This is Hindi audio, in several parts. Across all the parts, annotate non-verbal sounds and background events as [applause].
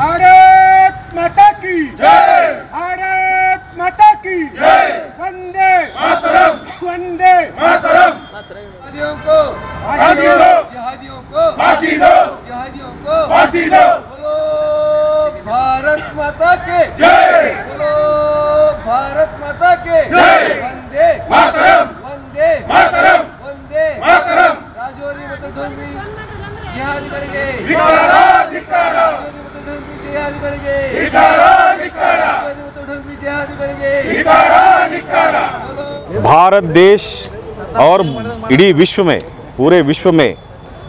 भारत माता की जय भारत माता की जय वंदे मातरम वंदे मातरम जिहादियों को फांसी दो जिहादियों को फांसी दो जिहादियों को फांसी दो बोलो भारत माता के जय बोलो भारत माता के जय। वंदे मातरम वंदे मातरम वंदे ಮಾತರಂ. ರಾಜೋರಿ ಮತ್ತು ಢೋಂಗ್ರಿ ಜಿಹಾದಿಗಳಿಗೆ ಧಿಕ್ಕಾರ ಧಿಕ್ಕಾರ भारत देश और इडी विश्व में पूरे विश्व में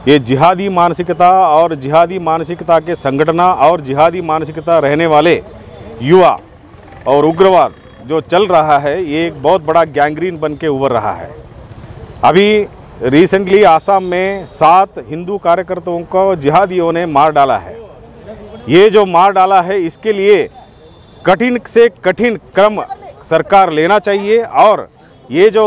ये जिहादी मानसिकता और जिहादी मानसिकता के संगठना और जिहादी मानसिकता रहने वाले युवा और उग्रवाद जो चल रहा है ये एक बहुत बड़ा गैंग्रीन बन के उभर रहा है। अभी रिसेंटली आसाम में सात हिंदू कार्यकर्ताओं को जिहादियों ने मार डाला है। ये जो मार डाला है इसके लिए कठिन से कठिन क्रम सरकार लेना चाहिए और ये जो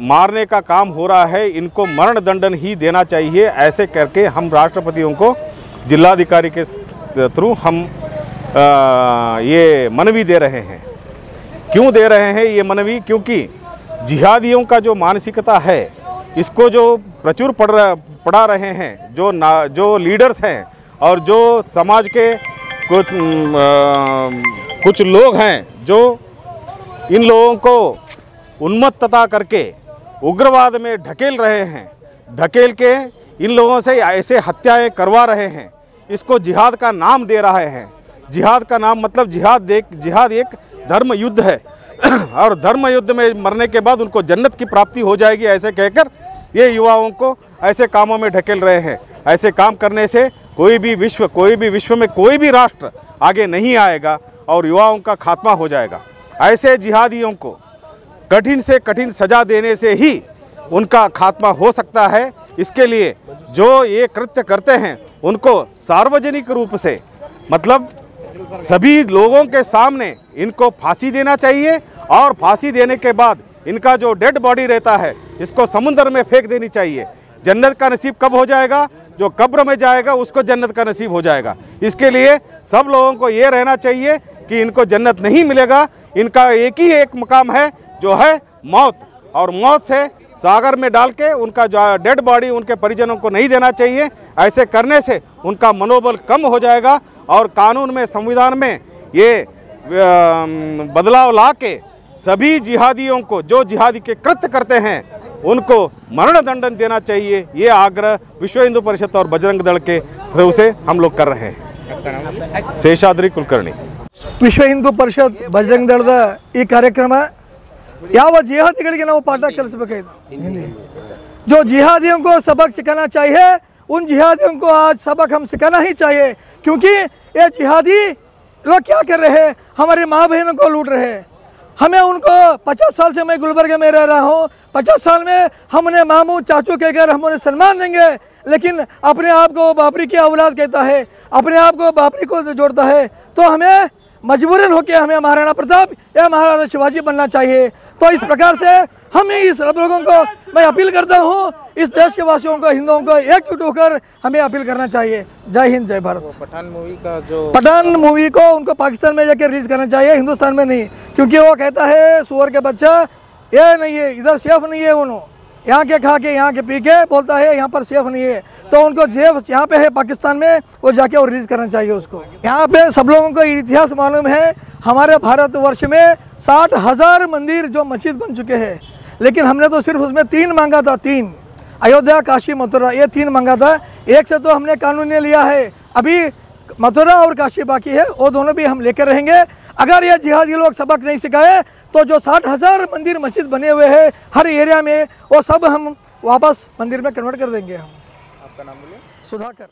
मारने का काम हो रहा है इनको मरण दंडन ही देना चाहिए। ऐसे करके हम राष्ट्रपतियों को जिलाधिकारी के थ्रू हम आ, ये मनवी दे रहे हैं। क्यों दे रहे हैं ये मनवी? क्योंकि जिहादियों का जो मानसिकता है इसको जो प्रचुर पढ़ रहा- पढ़ा रहे हैं जो ना जो लीडर्स हैं और जो समाज के कुछ अ, कुछ लोग हैं जो इन लोगों को उन्मत्तता करके उग्रवाद में ढकेल रहे हैं ढकेल के इन लोगों से ऐसे हत्याएँ करवा रहे हैं इसको जिहाद का नाम दे रहे हैं। जिहाद का नाम मतलब जिहाद देख जिहाद एक धर्म युद्ध है। [coughs] और धर्म युद्ध में मरने के बाद उनको जन्नत की प्राप्ति हो जाएगी, ऐसे कहकर ये युवाओं को ऐसे कामों में ढकेल रहे हैं। ऐसे काम करने से कोई भी विश्व, कोई भी विश्व में कोई भी राष्ट्र आगे नहीं आएगा और युवाओं का खात्मा हो जाएगा। ऐसे जिहादियों को कठिन से कठिन सजा देने से ही उनका खात्मा हो सकता है। इसके लिए जो ये कृत्य करते हैं, उनको सार्वजनिक रूप से मतलब सभी लोगों के सामने इनको फांसी देना चाहिए और फांसी देने के बाद इनका जो डेड बॉडी रहता है, इसको समुद्र में फेंक देनी चाहिए। जन्नत का नसीब कब हो जाएगा? जो कब्र में जाएगा, उसको जन्नत का नसीब हो जाएगा। इसके लिए सब लोगों को ये रहना चाहिए कि इनको जन्नत नहीं मिलेगा। इनका एक ही एक मकाम है, जो है मौत। और मौत से सागर में डाल के उनका जो डेड बॉडी उनके परिजनों को नहीं देना चाहिए। ऐसे करने से उनका मनोबल कम हो जाएगा और कानून में, संविधान में ये बदलाव ला के सभी जिहादियों को जो जिहादी के कृत्य करते हैं उनको मरण दंडन देना चाहिए ये आग्रह विश्व हिंदू परिषद और बजरंग दल के थ्रू से हम लोग कर रहे हैं शेषाद्री कुलकर्णी ವಿಶ್ವ ಹಿಂದೂ ಪರಿಷತ್ ಬಜರಂಗ್ ದಳದ ಈ ಕಾರ್ಯಕ್ರಮ ಯಾವ ಜಿಹಾದಿಗಳಿಗೆ ನಾವು ಪಾಠ ಕಲಿಸಬೇಕಾಗಿದೆ ಹಿಂದಿ जो जिहादियों को सबक सिखाना चाहिए उन जिहादियों को आज सबक हम सिखाना ही चाहिए क्योंकि ये जिहादी लोग क्या कर रहे हैं? हमारे माँ बहनों को लूट रहे हैं। हमें उनको पचास साल से मैं गुलबर्ग में रह रहा हूँ। पचास साल में हम उन्हें मामू चाचू के घर हम उन्हें सम्मान देंगे, लेकिन अपने आप को बापरी की औलाद कहता है, अपने आप को बापरी को जोड़ता है। तो हमें मजबूरन होकर हमें महाराणा प्रताप या महाराजा शिवाजी बनना चाहिए। तो इस प्रकार से हमें इस सब लोगों को मैं अपील करता हूँ इस देश के वासियों को हिंदुओं को एकजुट होकर हमें अपील करना चाहिए। जय हिंद जय भारत। पठान मूवी का जो पठान मूवी को उनको पाकिस्तान में जाकर रिलीज़ करना चाहिए हिंदुस्तान में नहीं। क्योंकि वो कहता है सुअर के बच्चा ये नहीं है इधर सेफ़ नहीं है उन्होंने यहाँ के खा के, यहाँ के पी के, बोलता है, यहाँ पर सेफ़ नहीं है। तो उनको जेफ यहाँ पे है, पाकिस्तान में, वो जाके और रिलीज़ करना चाहिए उसको। यहाँ पे सब लोगों को इतिहास मालूम है, हमारे भारतवर्ष में साठ हज़ार मंदिर जो मस्जिद बन चुके हैं। लेकिन हमने तो सिर्फ़ उसमें तीन मांगा था, तीन। अयोध्या, काशी, मथुरा, ये तीन मांगा था। एक से तो हमने कानून ने लिया है। अभी मथुरा और काशी बाकी है, वो दोनों भी हम लेकर रहेंगे। अगर ये जिहादी लोग सबक नहीं सिखाए तो जो साठ हज़ार मंदिर मस्जिद बने हुए हैं हर एरिया में वो सब हम वापस मंदिर में कन्वर्ट कर देंगे हम। आपका नाम बोलिए। सुधाकर।